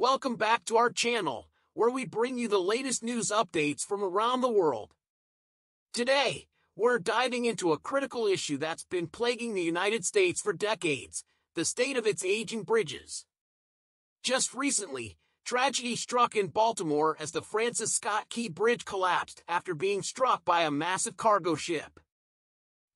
Welcome back to our channel, where we bring you the latest news updates from around the world. Today, we're diving into a critical issue that's been plaguing the United States for decades, the state of its aging bridges. Just recently, tragedy struck in Baltimore as the Francis Scott Key Bridge collapsed after being struck by a massive cargo ship.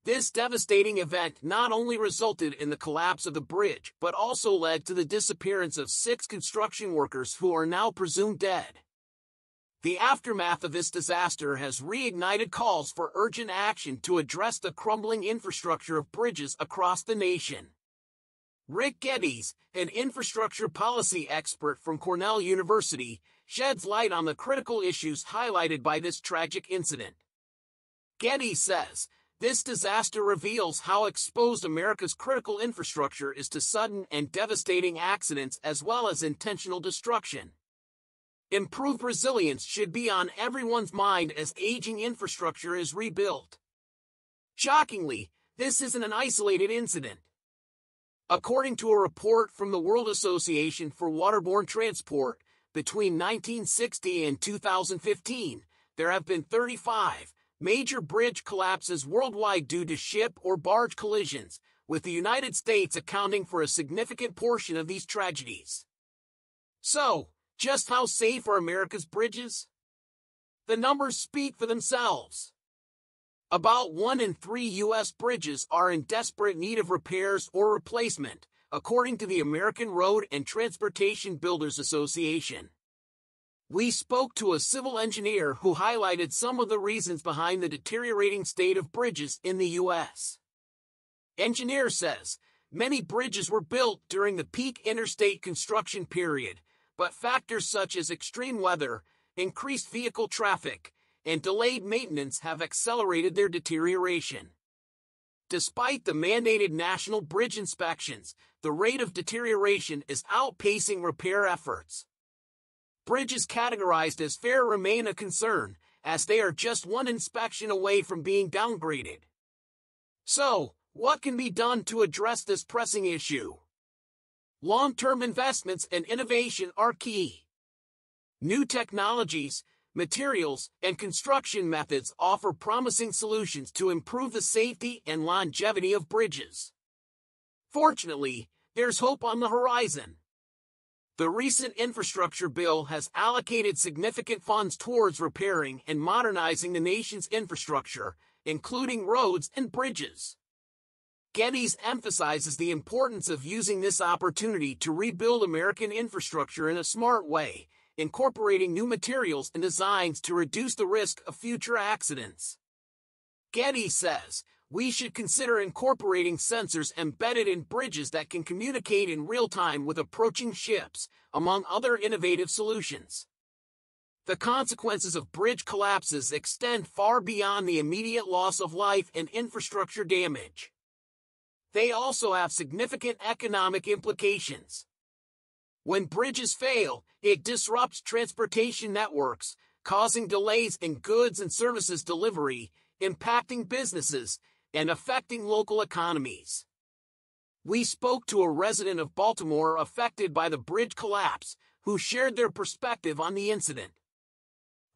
This devastating event not only resulted in the collapse of the bridge, but also led to the disappearance of six construction workers who are now presumed dead. The aftermath of this disaster has reignited calls for urgent action to address the crumbling infrastructure of bridges across the nation. Rick Geddes, an infrastructure policy expert from Cornell University, sheds light on the critical issues highlighted by this tragic incident. Geddes says, this disaster reveals how exposed America's critical infrastructure is to sudden and devastating accidents as well as intentional destruction. Improved resilience should be on everyone's mind as aging infrastructure is rebuilt. Shockingly, this isn't an isolated incident. According to a report from the World Association for Waterborne Transport, between 1960 and 2015, there have been 35 major bridge collapses worldwide due to ship or barge collisions, with the United States accounting for a significant portion of these tragedies. So, just how safe are America's bridges? The numbers speak for themselves. About one in three U.S. bridges are in desperate need of repairs or replacement, according to the American Road and Transportation Builders Association. We spoke to a civil engineer who highlighted some of the reasons behind the deteriorating state of bridges in the U.S. Engineer says, many bridges were built during the peak interstate construction period, but factors such as extreme weather, increased vehicle traffic, and delayed maintenance have accelerated their deterioration. Despite the mandated national bridge inspections, the rate of deterioration is outpacing repair efforts. Bridges categorized as fair remain a concern, as they are just one inspection away from being downgraded. So, what can be done to address this pressing issue? Long-term investments and innovation are key. New technologies, materials, and construction methods offer promising solutions to improve the safety and longevity of bridges. Fortunately, there's hope on the horizon. The recent infrastructure bill has allocated significant funds towards repairing and modernizing the nation's infrastructure, including roads and bridges. Geddes emphasizes the importance of using this opportunity to rebuild American infrastructure in a smart way, incorporating new materials and designs to reduce the risk of future accidents. Geddes says, we should consider incorporating sensors embedded in bridges that can communicate in real time with approaching ships, among other innovative solutions. The consequences of bridge collapses extend far beyond the immediate loss of life and infrastructure damage. They also have significant economic implications. When bridges fail, it disrupts transportation networks, causing delays in goods and services delivery, impacting businesses, and affecting local economies. We spoke to a resident of Baltimore affected by the bridge collapse who shared their perspective on the incident.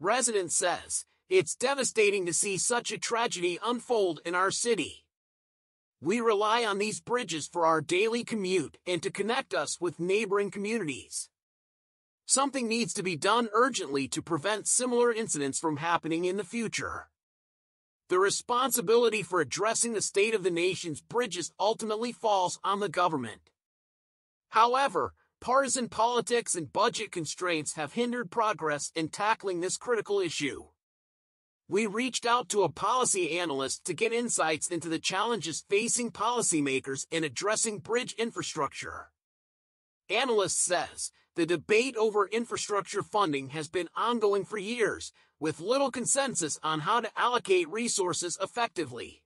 Resident says, It's devastating to see such a tragedy unfold in our city. We rely on these bridges for our daily commute and to connect us with neighboring communities. Something needs to be done urgently to prevent similar incidents from happening in the future. The responsibility for addressing the state of the nation's bridges ultimately falls on the government. However, partisan politics and budget constraints have hindered progress in tackling this critical issue. We reached out to a policy analyst to get insights into the challenges facing policymakers in addressing bridge infrastructure. Analyst says the debate over infrastructure funding has been ongoing for years, with little consensus on how to allocate resources effectively.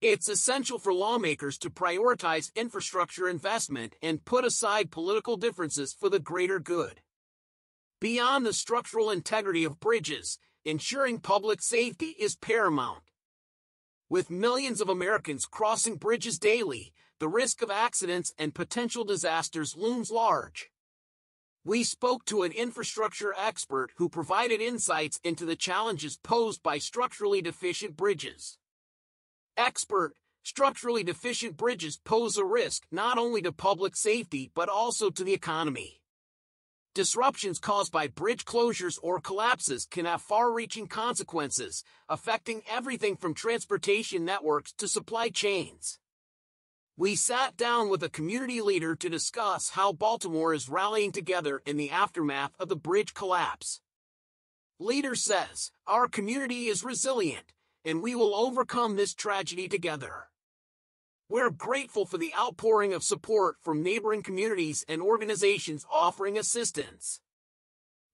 It's essential for lawmakers to prioritize infrastructure investment and put aside political differences for the greater good. Beyond the structural integrity of bridges, ensuring public safety is paramount. With millions of Americans crossing bridges daily, the risk of accidents and potential disasters looms large. We spoke to an infrastructure expert who provided insights into the challenges posed by structurally deficient bridges. Expert, structurally deficient bridges pose a risk not only to public safety but also to the economy. Disruptions caused by bridge closures or collapses can have far-reaching consequences, affecting everything from transportation networks to supply chains. We sat down with a community leader to discuss how Baltimore is rallying together in the aftermath of the bridge collapse. Leader says, Our community is resilient, and we will overcome this tragedy together. We're grateful for the outpouring of support from neighboring communities and organizations offering assistance.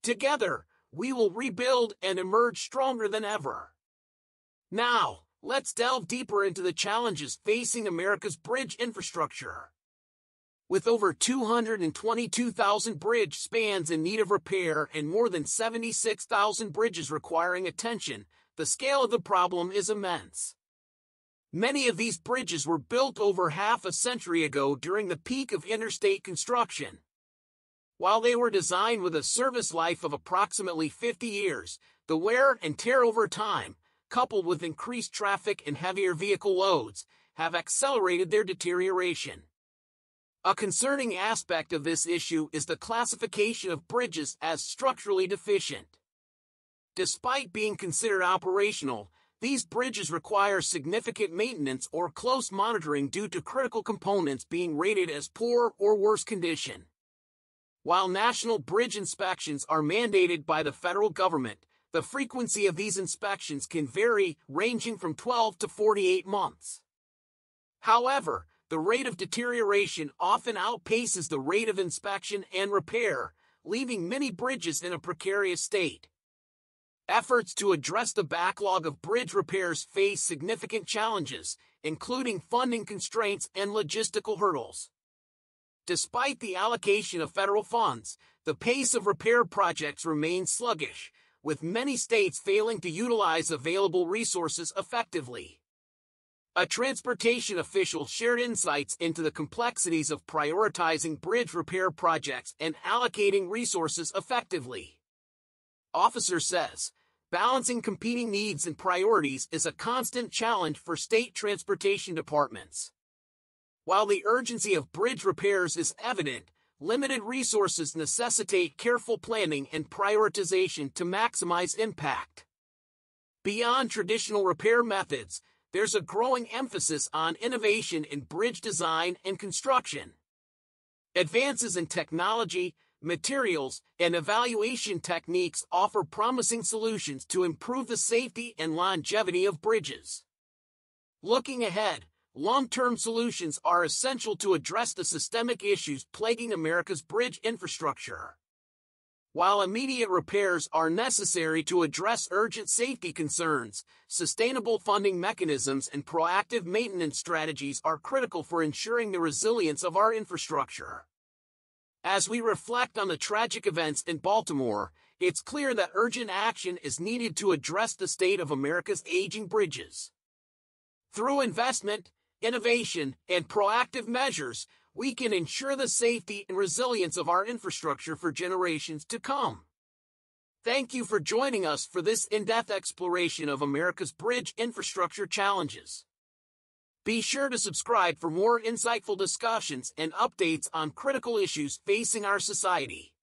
Together, we will rebuild and emerge stronger than ever. Now, let's delve deeper into the challenges facing America's bridge infrastructure. With over 222,000 bridge spans in need of repair and more than 76,000 bridges requiring attention, the scale of the problem is immense. Many of these bridges were built over half a century ago during the peak of interstate construction. While they were designed with a service life of approximately 50 years, the wear and tear over time, coupled with increased traffic and heavier vehicle loads, have accelerated their deterioration. A concerning aspect of this issue is the classification of bridges as structurally deficient. Despite being considered operational, these bridges require significant maintenance or close monitoring due to critical components being rated as poor or worse condition. While national bridge inspections are mandated by the federal government, the frequency of these inspections can vary, ranging from 12 to 48 months. However, the rate of deterioration often outpaces the rate of inspection and repair, leaving many bridges in a precarious state. Efforts to address the backlog of bridge repairs face significant challenges, including funding constraints and logistical hurdles. Despite the allocation of federal funds, the pace of repair projects remains sluggish, with many states failing to utilize available resources effectively. A transportation official shared insights into the complexities of prioritizing bridge repair projects and allocating resources effectively. Officer says, Balancing competing needs and priorities is a constant challenge for state transportation departments. While the urgency of bridge repairs is evident, limited resources necessitate careful planning and prioritization to maximize impact. Beyond traditional repair methods, there's a growing emphasis on innovation in bridge design and construction. Advances in technology, materials, and evaluation techniques offer promising solutions to improve the safety and longevity of bridges. Looking ahead, long-term solutions are essential to address the systemic issues plaguing America's bridge infrastructure. While immediate repairs are necessary to address urgent safety concerns, sustainable funding mechanisms and proactive maintenance strategies are critical for ensuring the resilience of our infrastructure. As we reflect on the tragic events in Baltimore, it's clear that urgent action is needed to address the state of America's aging bridges. Through investment, innovation, and proactive measures, we can ensure the safety and resilience of our infrastructure for generations to come. Thank you for joining us for this in-depth exploration of America's bridge infrastructure challenges. Be sure to subscribe for more insightful discussions and updates on critical issues facing our society.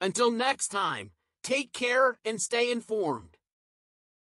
Until next time, take care and stay informed.